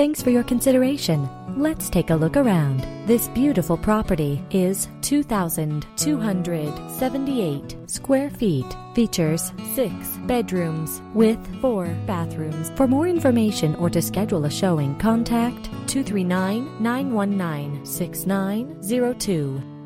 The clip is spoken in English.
Thanks for your consideration. Let's take a look around. This beautiful property is 2,278 square feet. Features six bedrooms with four bathrooms. For more information or to schedule a showing, contact 239 919 6902.